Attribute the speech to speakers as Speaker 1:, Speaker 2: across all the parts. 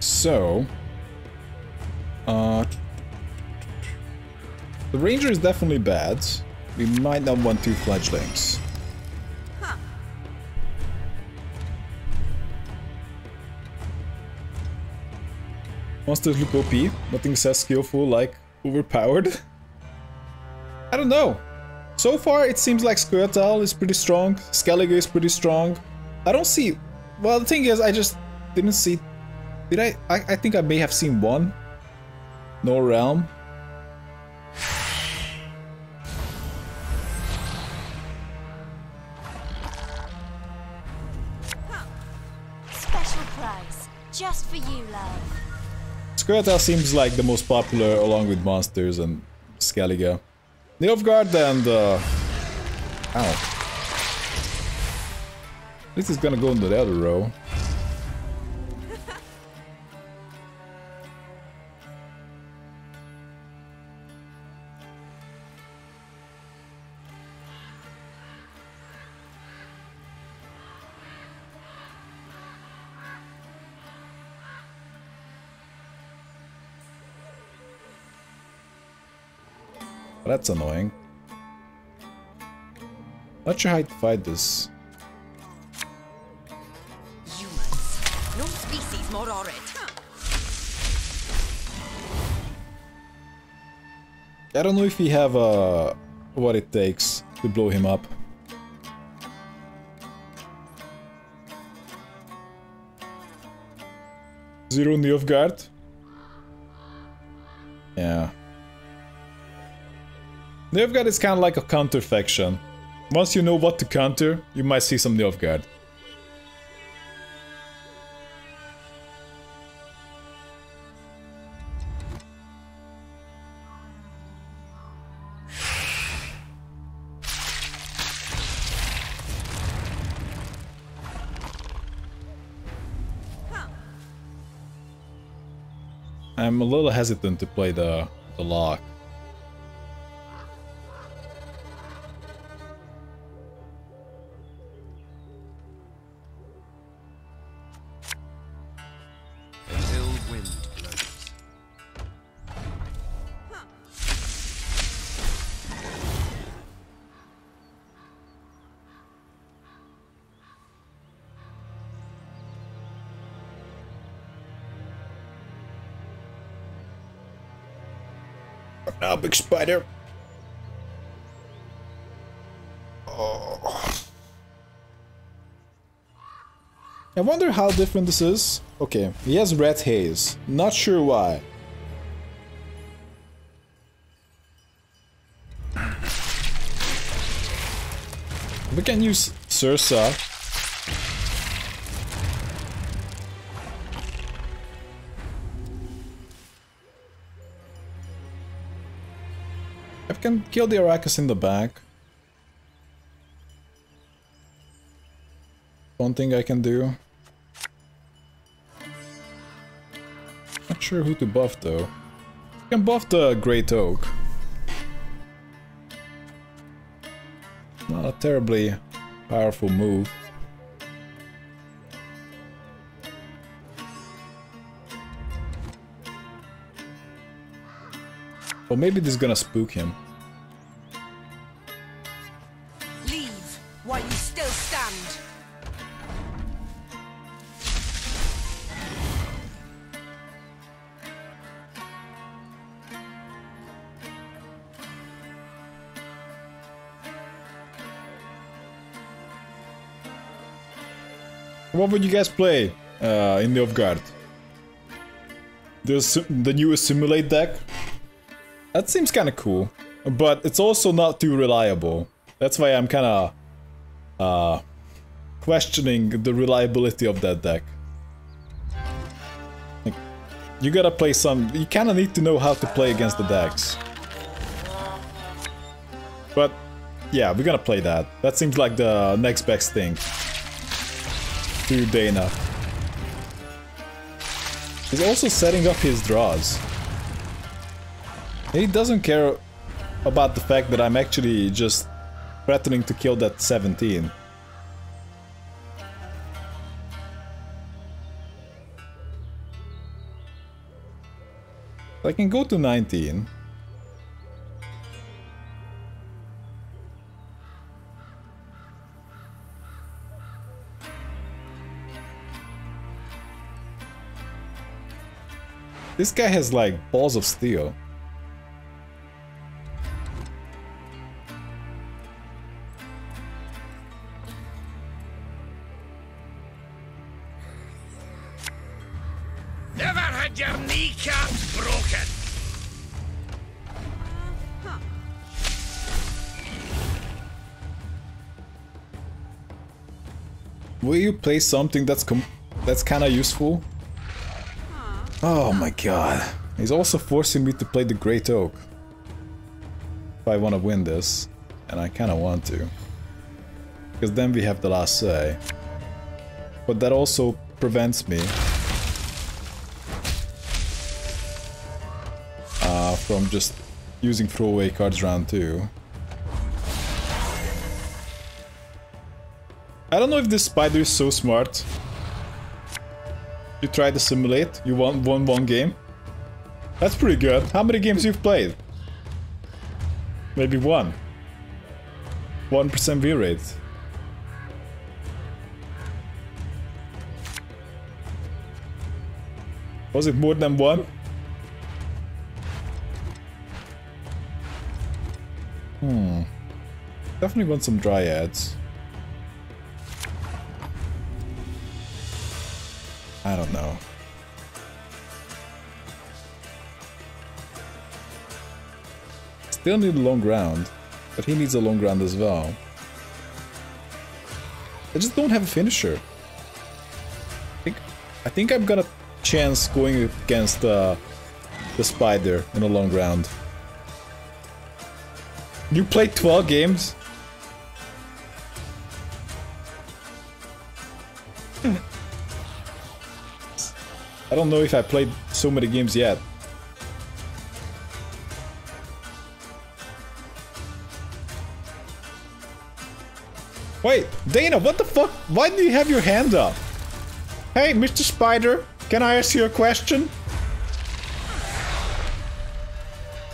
Speaker 1: So... Uh... The ranger is definitely bad. We might not want two fledglings. Monsters look OP, nothing says skillful like overpowered. I don't know. So far it seems like Squirtle is pretty strong, Skellige is pretty strong. I don't see... Well, the thing is, I just didn't see... Did I? I, I think I may have seen one. No Realm.
Speaker 2: Special prize, just for you, love.
Speaker 1: Squirtle seems like the most popular along with Monsters and Skellige. Nilfgaard and... Uh... Ow. This is gonna go into the other row. That's annoying. Not sure how to fight this.
Speaker 3: Humans. No species more horrid.
Speaker 1: I don't know if we have uh, what it takes to blow him up. Zero Nilfgaard? Yeah. Nilfgaard is kind of like a counter faction. Once you know what to counter, you might see some Nilfgaard. I'm a little hesitant to play the, the lock. Big spider. Oh. I wonder how different this is. Okay, he has red haze. Not sure why. We can use Sursa. I can kill the Arachas in the back. One thing I can do. Not sure who to buff though. I can buff the Great Oak. Not a terribly powerful move. Or maybe this is gonna spook him.
Speaker 3: While you still stand.
Speaker 1: What would you guys play uh, in? The, sim- the new Simulate deck? That seems kind of cool, but it's also not too reliable. That's why I'm kind of uh, questioning the reliability of that deck. Like, you gotta play some. You kind of need to know how to play against the decks. But yeah, we're gonna play that. That seems like the next best thing to Dana. He's also setting up his draws. He doesn't care about the fact that I'm actually just threatening to kill that 17. I can go to 19. This guy has like balls of steel. Play something that's that's kind of useful? Oh my god. He's also forcing me to play the Great Oak. If I want to win this. And I kind of want to. Because then we have the last say. But that also prevents me uh, from just using throwaway cards round 2. I don't know if this spider is so smart. You tried to simulate, you won, won one game. That's pretty good. How many games you've played? Maybe one. 1% win rate. Was it more than one? Hmm. Definitely want some dryads. I don't know. Still need a long round, but he needs a long round as well. I just don't have a finisher. I think, I think I've got a chance going against uh, the spider in a long round. You played 12 games? Don't know if I played so many games yet. Wait, Dana, what the fuck? Why do you have your hand up? Hey, Mr. Spider, can I ask you a question?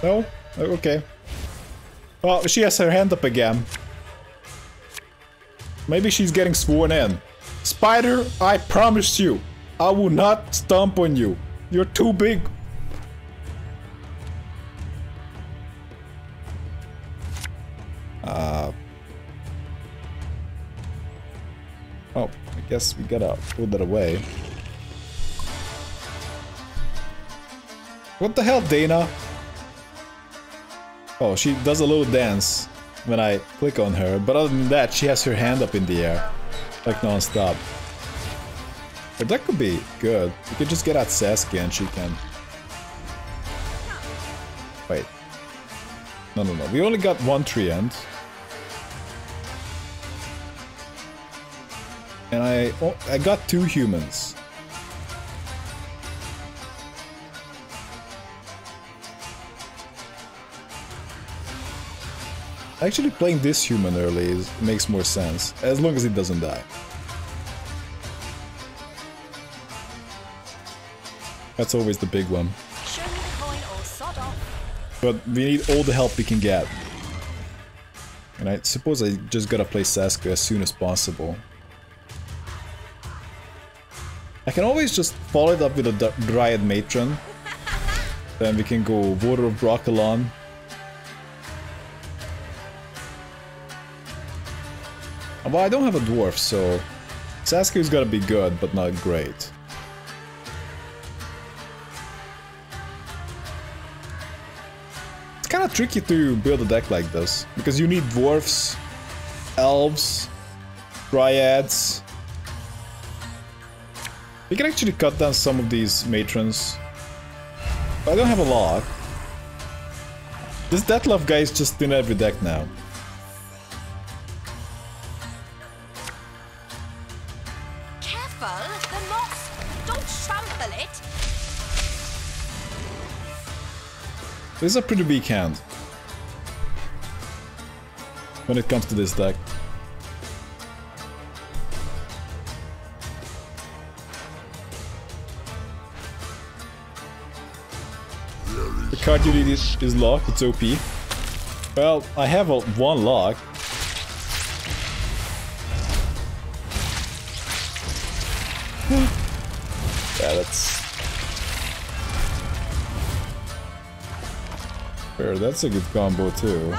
Speaker 1: No? Oh, Okay. Oh, she has her hand up again. Maybe she's getting sworn in. Spider, I promise you, I will not stomp on you. You're too big. Uh. Oh, I guess we gotta pull that away. What the hell, Dana? Oh, she does a little dance when I click on her, but other than that, she has her hand up in the air, like non-stop. That could be good. We could just get at Saskia and she can... Wait. No, no, no. We only got one Treant. And I... Oh, I got two humans. Actually playing this human early is, makes more sense, as long as it doesn't die. That's always the big one.
Speaker 2: Show me the coin or sod off.
Speaker 1: But we need all the help we can get. And I suppose I just gotta play Saskia as soon as possible. I can always just follow it up with a Dryad Matron. Then we can go Water of Brokilon. Well, I don't have a dwarf, so Saskia's gotta be good, but not great. Tricky to build a deck like this, because you need dwarfs, elves, dryads. We can actually cut down some of these matrons. But I don't have a lot. This Dettlaff guy is just in every deck now. This is a pretty weak hand. When it comes to this deck. The card you need is, is lock, it's OP. Well, I have a, one lock. yeah, that's... Fair, that's a good combo too.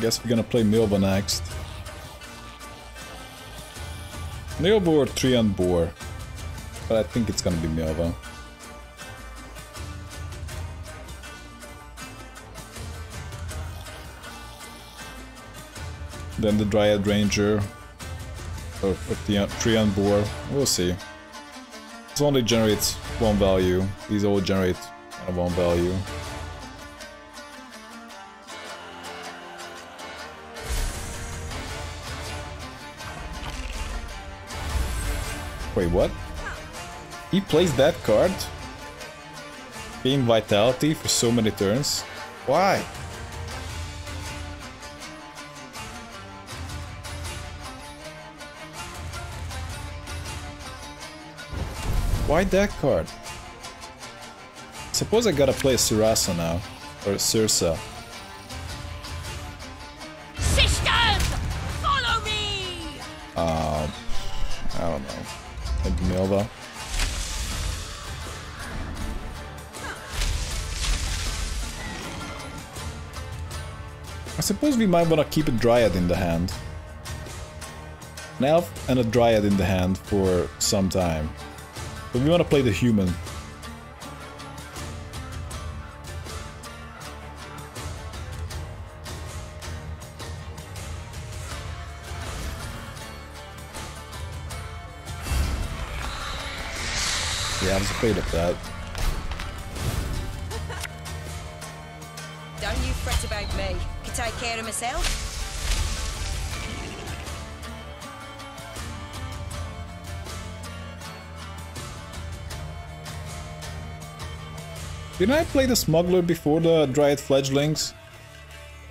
Speaker 1: Guess we're gonna play Milva next. Milva or Treant Boar. But I think it's gonna be Milva. Then the Dryad Ranger. Or, or the uh, Treant Boar. We'll see. This only generates one value. These all generate one value. Wait, what? He plays that card? Gain Vitality for so many turns? Why? Why that card? Suppose I gotta play Surasa now. Or Sursa. I suppose we might want to keep a Dryad in the hand. An Elf and a Dryad in the hand for some time. But we want to play the human. Afraid of that.
Speaker 3: Don't you fret about me. Can take care of myself.
Speaker 1: Didn't I play the Smuggler before the Dryad Fledglings?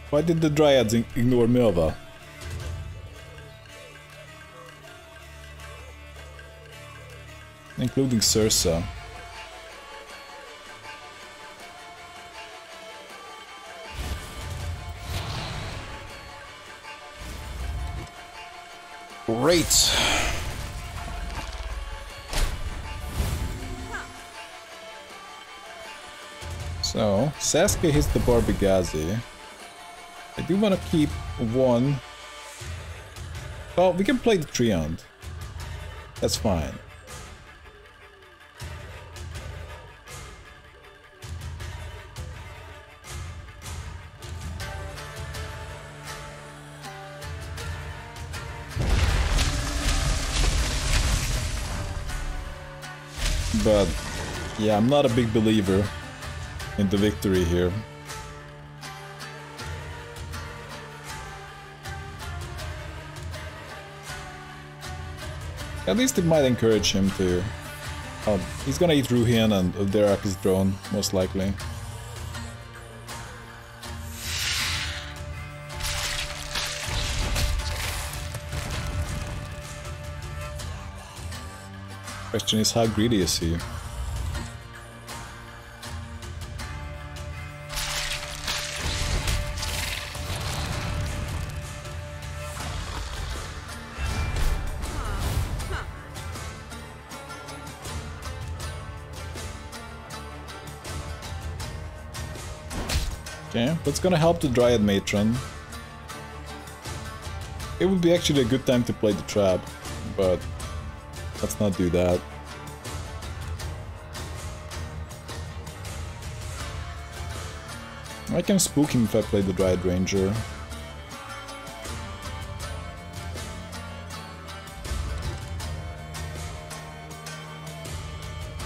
Speaker 1: Why did the Dryads ignore Milva? Including Sursa. Great. So, Saskia hits the Barbegazi. I do want to keep one. Well, we can play the Treant. That's fine. But, yeah, I'm not a big believer in the victory here. At least it might encourage him to... Um, he's gonna eat Ruhian and Derak is drone, most likely. Question is, how greedy is he? Okay, that's gonna help the Dryad Matron. It would be actually a good time to play the trap, but let's not do that. I can spook him if I play the Dryad Ranger.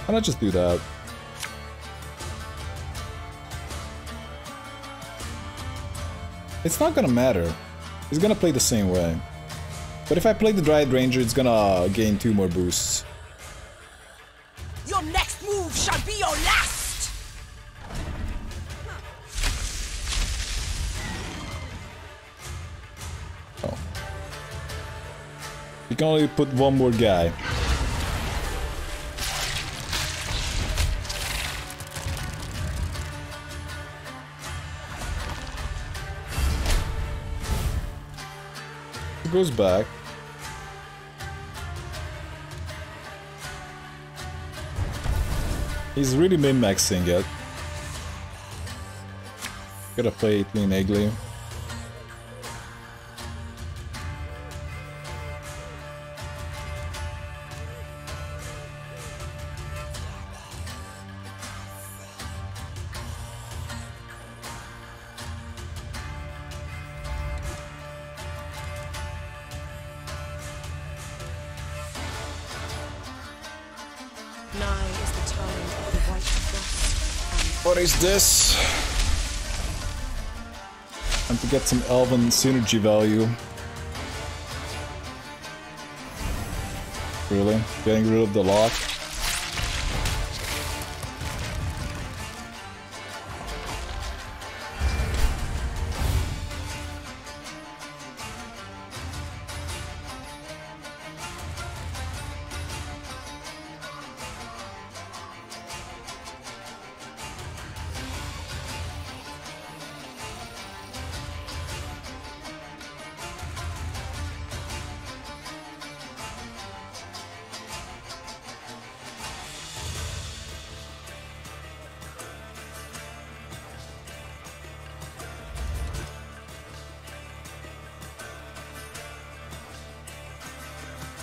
Speaker 1: Why not just do that? It's not gonna matter. He's gonna play the same way. But if I play the Dryad Ranger, it's gonna gain two more boosts.
Speaker 3: Your next move shall be your last!
Speaker 1: Oh. You can only put one more guy. Goes back. He's really min-maxing it. Gotta play it clean Eggley. This? And to get some Elven synergy value. Really? Getting rid of the lock?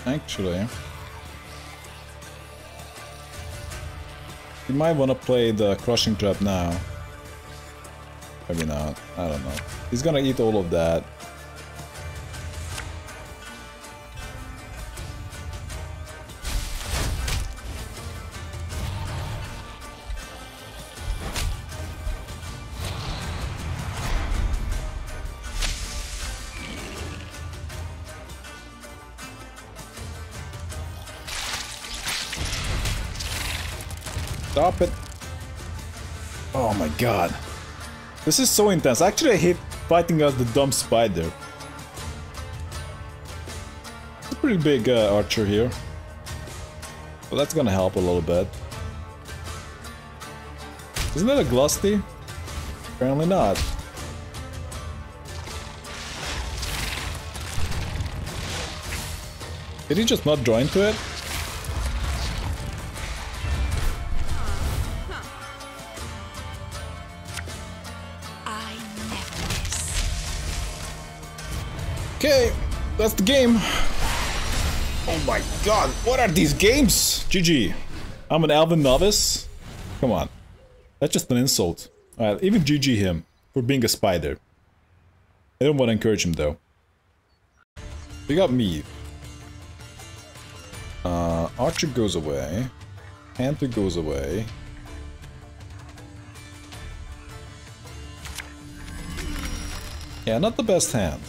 Speaker 1: Actually. You might want to play the crushing trap now. Maybe not. I don't know. He's gonna eat all of that. Stop it. Oh my god. This is so intense. Actually, I hate fighting as the dumb spider. It's a pretty big uh, archer here. Well, that's gonna help a little bit. Isn't that a Glusty? Apparently not. Did he just not join to it? That's the game. Oh my god, what are these games? GG. I'm an Alvin novice? Come on. That's just an insult. Alright, even GG him for being a spider. I don't want to encourage him though. We got me. Uh, Archer goes away. Panther goes away. Yeah, not the best hand.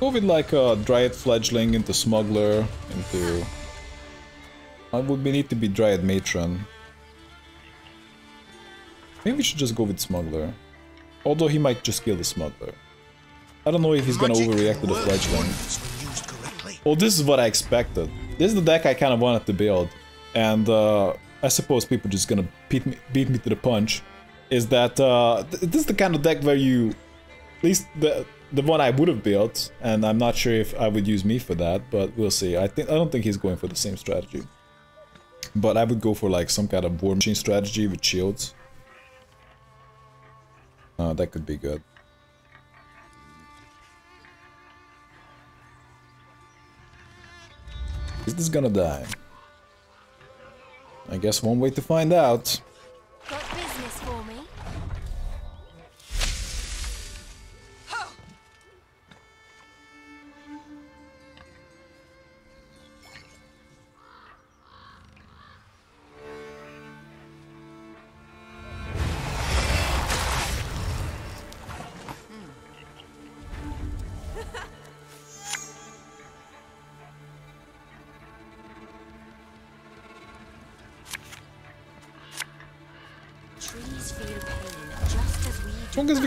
Speaker 1: Go with like a Dryad Fledgling into Smuggler, into... I would need to be Dryad Matron. Maybe we should just go with Smuggler. Although he might just kill the Smuggler. I don't know if he's gonna
Speaker 4: Magic
Speaker 1: overreact to the Fledgling.
Speaker 4: wonders when used correctly.
Speaker 1: Well, this is what I expected. This is the deck I kind of wanted to build, and uh, I suppose people just gonna beat me, beat me to the punch. Is that uh, th this is the kind of deck where you, least the the one I would have built, and I'm not sure if I would use me for that, but we'll see. I think I don't think he's going for the same strategy, but I would go for like some kind of war machine strategy with shields. Uh, that could be good. Is this gonna die? I guess one way to find out.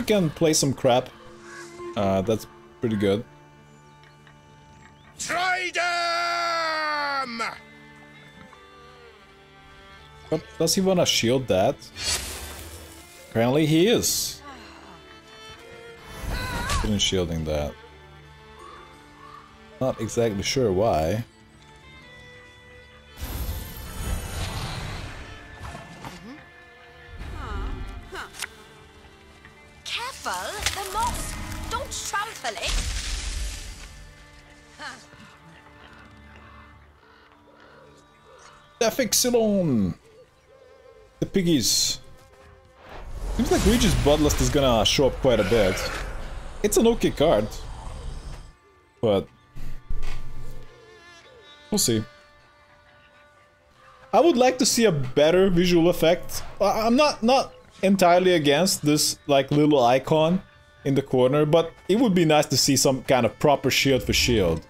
Speaker 1: Can play some crap, uh, that's pretty good.
Speaker 4: Try them!
Speaker 1: But does he wanna shield that? Apparently he is. Isn't shielding that. Not exactly sure why. Defixilon! The piggies. Seems like Regis Bloodlust is gonna show up quite a bit. It's an okay card. But... We'll see. I would like to see a better visual effect. I'm not not entirely against this like little icon in the corner, but it would be nice to see some kind of proper shield for shield.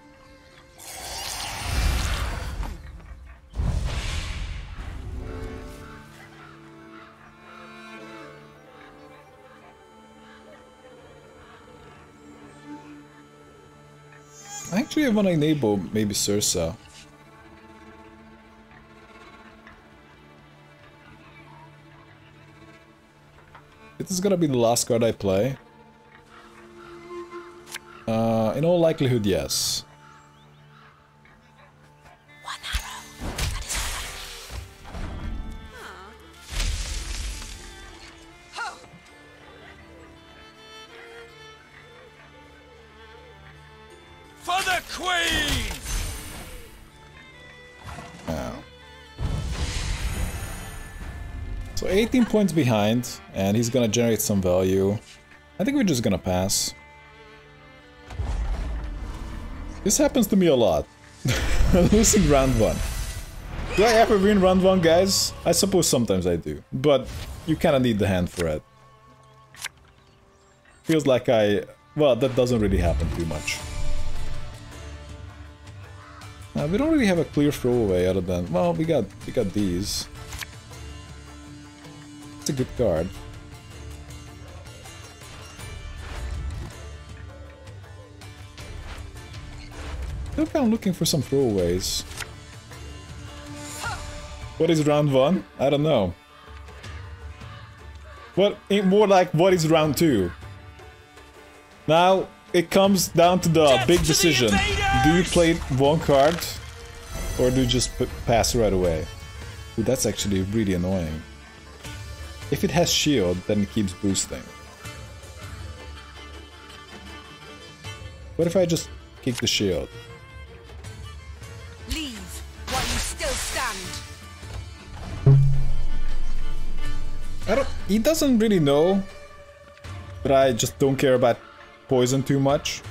Speaker 1: Actually, I want to enable maybe Sursa. This is gonna be the last card I play. Uh, in all likelihood, yes. So 18 points behind, and he's gonna generate some value. I think we're just gonna pass. This happens to me a lot. Losing round one. Do I ever win round one, guys? I suppose sometimes I do, but you kinda need the hand for it. Feels like I... Well, that doesn't really happen too much. Uh, we don't really have a clear throwaway other than... Well, we got, we got these. It's a good card. Still kind of looking for some throwaways. What is round one? I don't know. What more like what is round two? Now it comes down to the
Speaker 4: Death
Speaker 1: big
Speaker 4: to the
Speaker 1: decision. Do you play one card or do you just p pass right away? Ooh, that's actually really annoying. If it has shield, then it keeps boosting. What if I just kick the shield?
Speaker 2: Leave while you still stand.
Speaker 1: I don't. He doesn't really know But I just don't care about poison too much.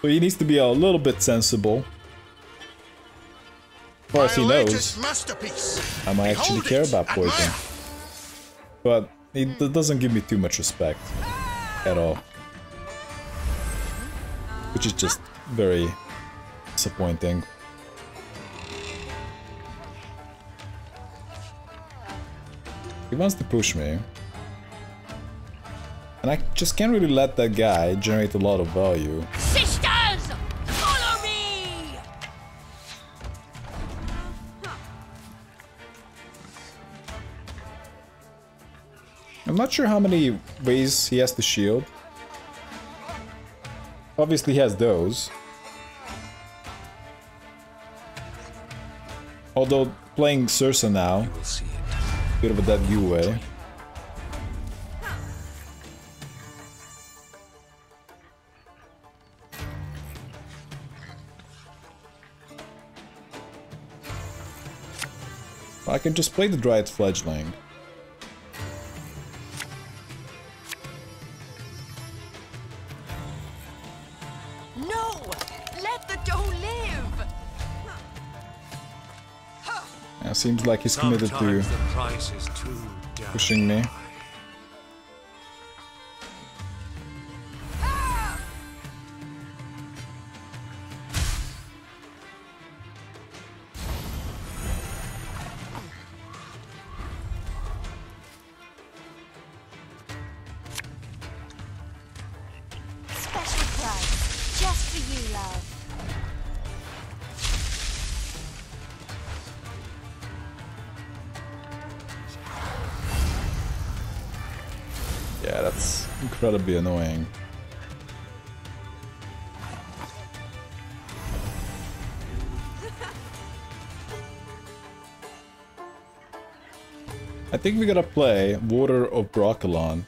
Speaker 1: So he needs to be a little bit sensible. As far as he knows. I might actually care about poison. But it doesn't give me too much respect at all. Which is just very disappointing. He wants to push me. And I just can't really let that guy generate a lot of value. I'm not sure how many ways he has the shield. Obviously he has those. Although playing Sursa now, bit of a dead giveaway. I can just play the Dryad Fledgling. Seems like he's committed to
Speaker 5: Sometimes the price is too damn
Speaker 1: pushing me. Incredibly annoying. I think we gotta play Water of Brokilon.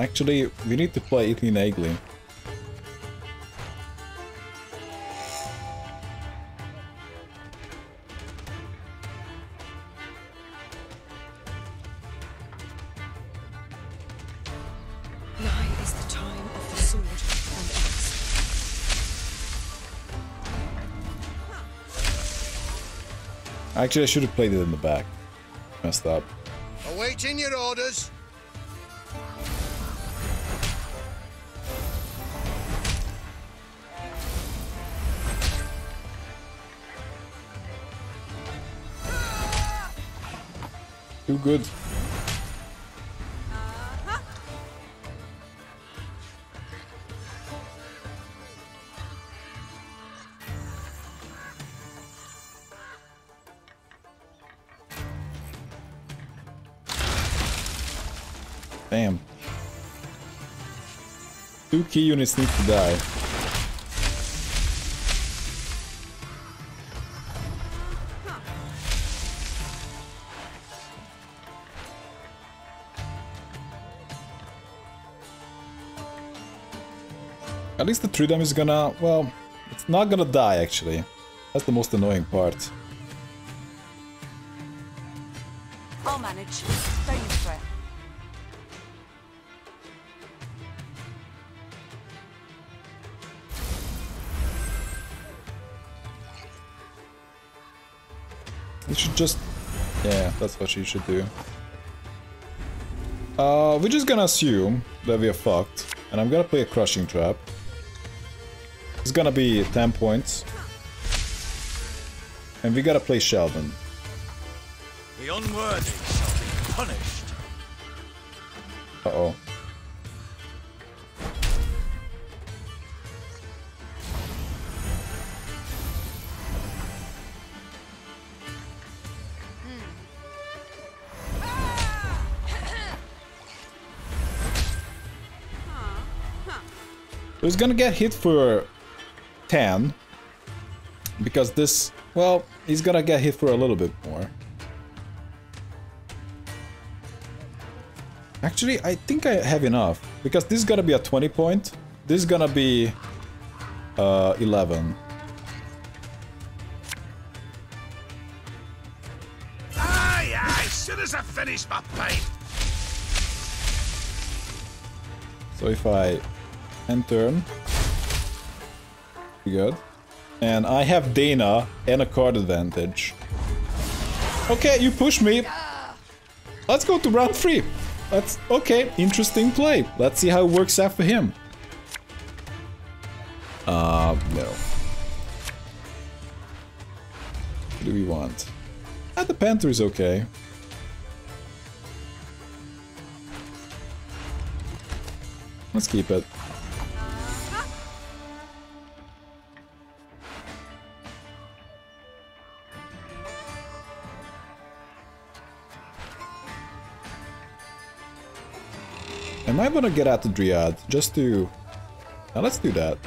Speaker 1: Actually, we need to play Italy. Actually, I should have played it in the back. Messed up.
Speaker 4: Awaiting your orders.
Speaker 1: Too good. Two key units need to die. At least the Tridam is gonna, well, it's not gonna die actually. That's the most annoying part.
Speaker 2: I'll manage.
Speaker 1: Just... Yeah, that's what you should do. Uh, we're just gonna assume that we are fucked. And I'm gonna play a Crushing Trap. It's gonna be 10 points. And we gotta play Sheldon.
Speaker 4: The unworthy
Speaker 1: He's gonna get hit for 10. Because this, well, he's gonna get hit for a little bit more. Actually, I think I have enough. Because this is gonna be a 20 point. This is gonna be uh, 11.
Speaker 4: Aye, aye, soon as I finish my.
Speaker 1: So if I end turn, be good. And I have Dana and a card advantage. Okay, you push me. Let's go to round three. That's okay. Interesting play. Let's see how it works out for him. Uh, no. What do we want? Ah, the Panther is okay. Let's keep it. I might want to get out the Dryad, just to... Now let's do that.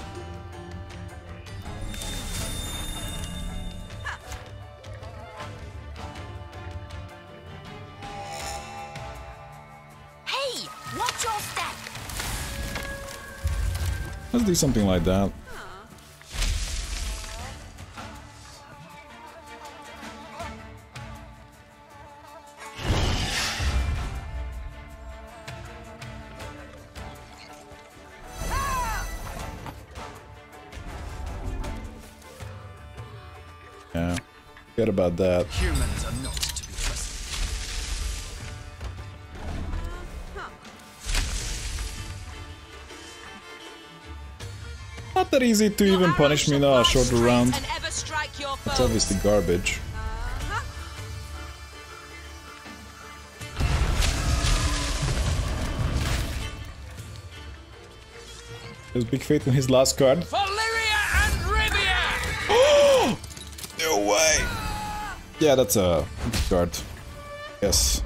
Speaker 2: Hey, watch your step.
Speaker 1: Let's do something like that. Forget about that.
Speaker 4: Humans are not to be trusted.
Speaker 1: Not that easy to even punish me now, a shorter round.
Speaker 2: And ever strike your
Speaker 1: It's obviously garbage. Uh-huh. There's big faith in his last card. Yeah, that's a good card. Yes.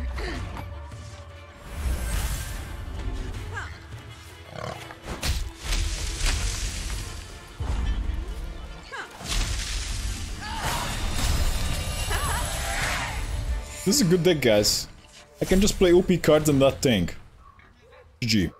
Speaker 1: This is a good deck, guys. I can just play OP cards and that think. GG.